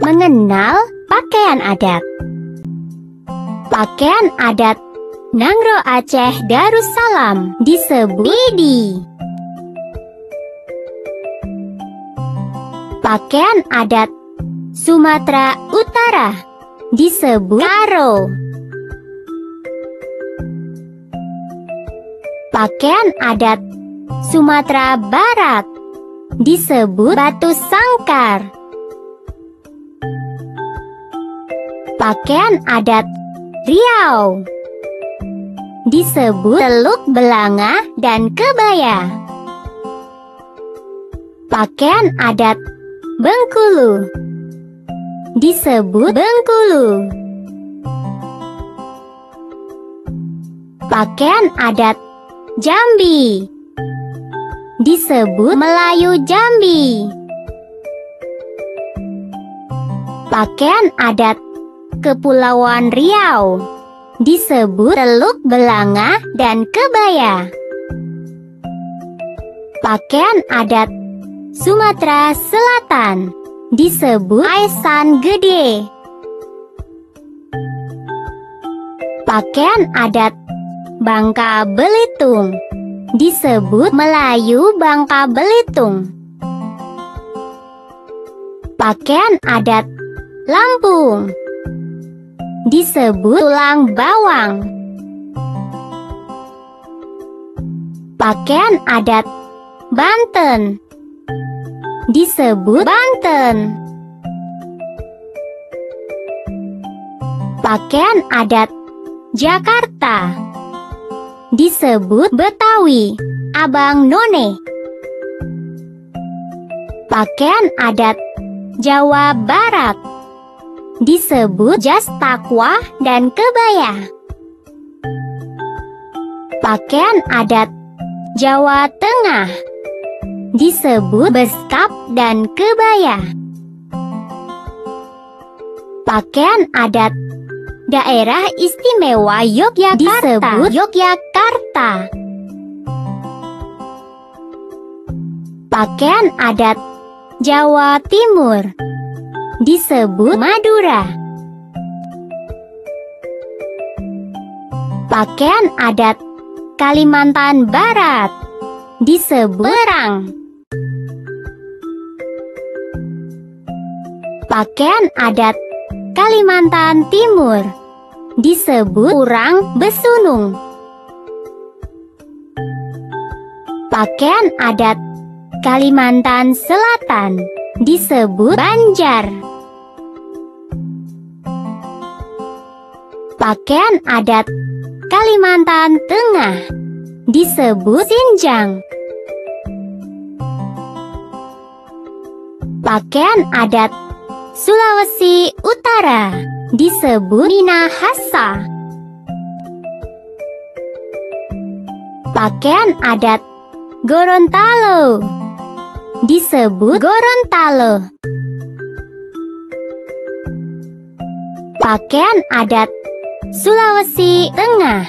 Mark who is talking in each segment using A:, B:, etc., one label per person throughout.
A: mengenal pakaian adat. Pakaian adat Nangro Aceh Darussalam disebut Bidi. Pakaian adat Sumatera Utara disebut Karo. Pakaian adat Sumatera Barat disebut Batu Sangkar. Pakaian adat Riau disebut teluk belanga dan kebaya. Pakaian adat Bengkulu disebut Bengkulu. Pakaian adat Jambi disebut Melayu Jambi. Pakaian adat Kepulauan Riau disebut Teluk Belanga dan Kebaya. Pakaian adat Sumatera Selatan disebut Aisan Gede. Pakaian adat Bangka Belitung disebut Melayu Bangka Belitung. Pakaian adat Lampung disebut tulang bawang. Pakaian adat Banten disebut Banten. Pakaian adat Jakarta disebut Betawi, Abang None. Pakaian adat Jawa Barat disebut jas takwa dan kebaya. Pakaian adat Jawa Tengah disebut beskap dan kebaya. Pakaian adat Daerah Istimewa Yogyakarta disebut Yogyakarta. Pakaian adat Jawa Timur disebut Madura. Pakaian adat Kalimantan Barat disebut Berang. Pakaian adat Kalimantan Timur disebut Urang Besunung. Pakaian adat Kalimantan Selatan disebut Banjar. Pakaian adat Kalimantan Tengah disebut Sinjang. Pakaian adat Sulawesi Utara disebut Minahasa. Pakaian adat Gorontalo disebut Gorontalo. Pakaian adat Sulawesi Tengah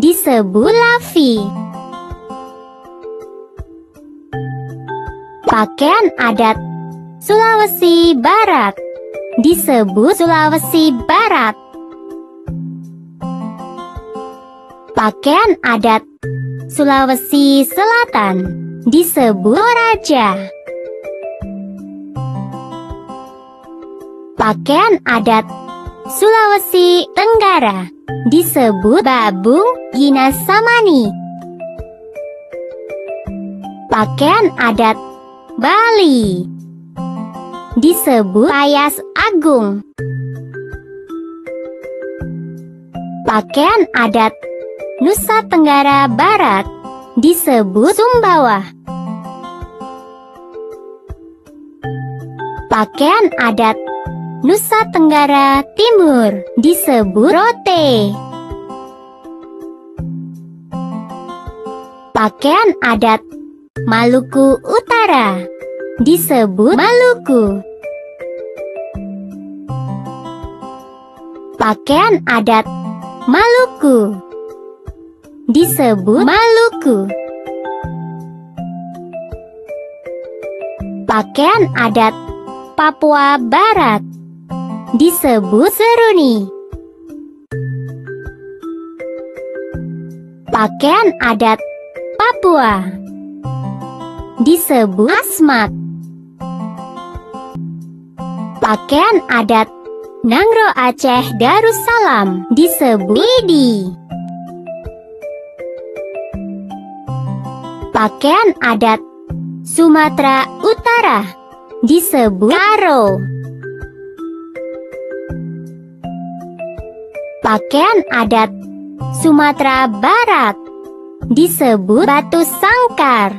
A: disebut Lavi. Pakaian adat Sulawesi Barat disebut Sulawesi Barat. Pakaian adat Sulawesi Selatan disebut Toraja. Pakaian adat Sulawesi Tenggara disebut Babung Ginasamani. Pakaian adat Bali disebut Ayas Agung. Pakaian adat Nusa Tenggara Barat disebut Sumbawa. Pakaian adat Nusa Tenggara Timur disebut rote. Pakaian adat Maluku Utara disebut Maluku. Pakaian adat Maluku disebut Maluku. Pakaian adat Papua Barat disebut seruni. Pakaian adat Papua disebut asmat. Pakaian adat Nangro Aceh Darussalam disebut idi. Pakaian adat Sumatera Utara disebut karo. Pakaian adat Sumatera Barat disebut batu sangkar.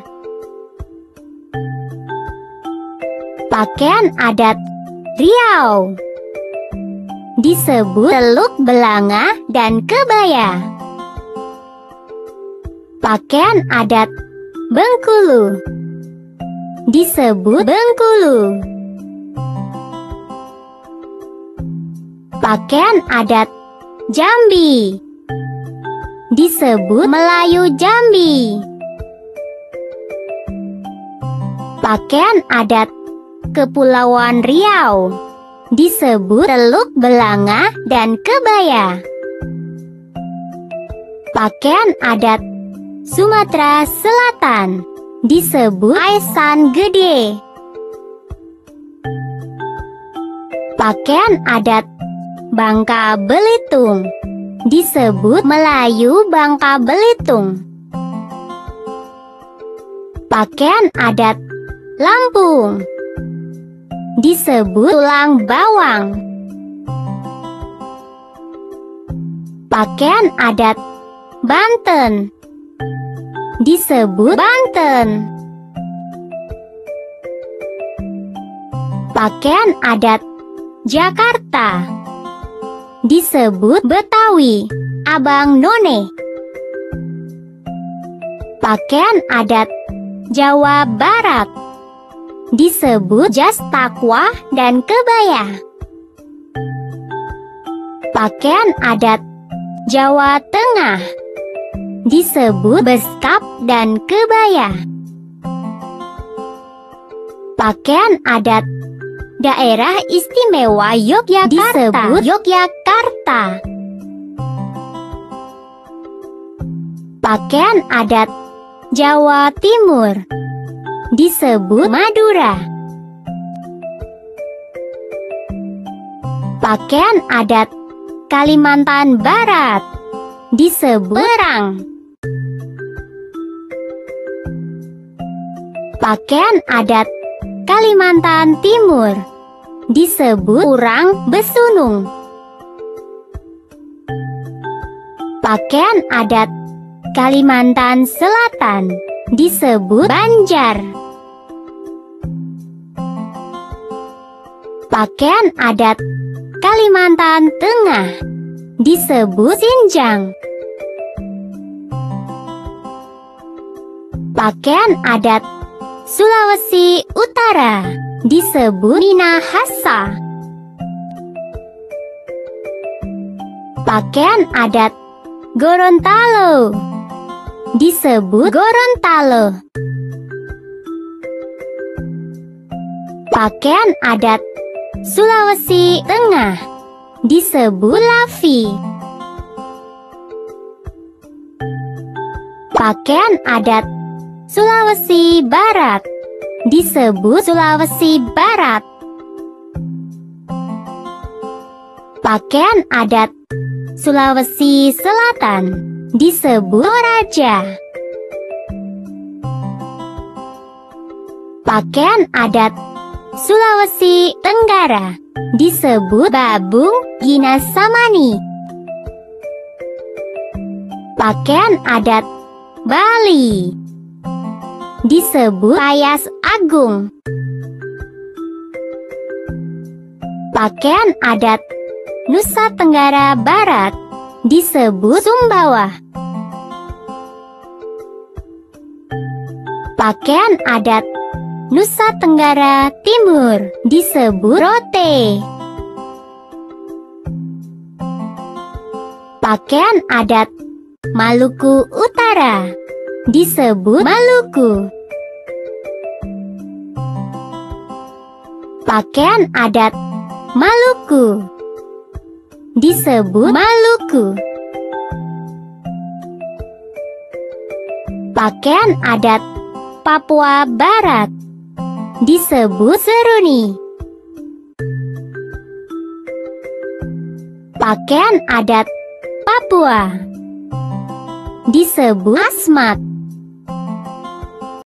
A: Pakaian adat Riau disebut teluk belanga dan kebaya. Pakaian adat Bengkulu disebut Bengkulu. Pakaian adat Jambi disebut Melayu Jambi. Pakaian adat Kepulauan Riau disebut Teluk Belanga dan Kebaya. Pakaian adat Sumatera Selatan disebut Aisan Gede. Pakaian adat Bangka Belitung disebut Melayu Bangka Belitung. Pakaian adat Lampung disebut tulang bawang. Pakaian adat Banten disebut Banten. Pakaian adat Jakarta disebut Betawi, Abang None. Pakaian adat Jawa Barat disebut jas takwa dan kebaya. Pakaian adat Jawa Tengah disebut beskap dan kebaya. Pakaian adat Daerah Istimewa Yogyakarta disebut Yogyakarta. Pakaian adat Jawa Timur disebut Madura. Pakaian adat Kalimantan Barat disebut Berang. Pakaian adat Kalimantan Timur disebut Urang Besunung. Pakaian adat Kalimantan Selatan disebut Banjar. Pakaian adat Kalimantan Tengah disebut Sinjang. Pakaian adat Sulawesi Utara disebut Minahasa. Pakaian adat Gorontalo disebut Gorontalo. Pakaian adat Sulawesi Tengah disebut Lavi. Pakaian adat Sulawesi Barat disebut Sulawesi Barat. Pakaian adat Sulawesi Selatan disebut Toraja. Pakaian adat Sulawesi Tenggara disebut Babung Ginasamani. Pakaian adat Bali disebut Payas Agung. Pakaian adat Nusa Tenggara Barat disebut Sumbawa. Pakaian adat Nusa Tenggara Timur disebut rote. Pakaian adat Maluku Utara disebut Maluku. Pakaian adat Maluku disebut Maluku. Pakaian adat Papua Barat disebut Seruni. Pakaian adat Papua disebut Asmat.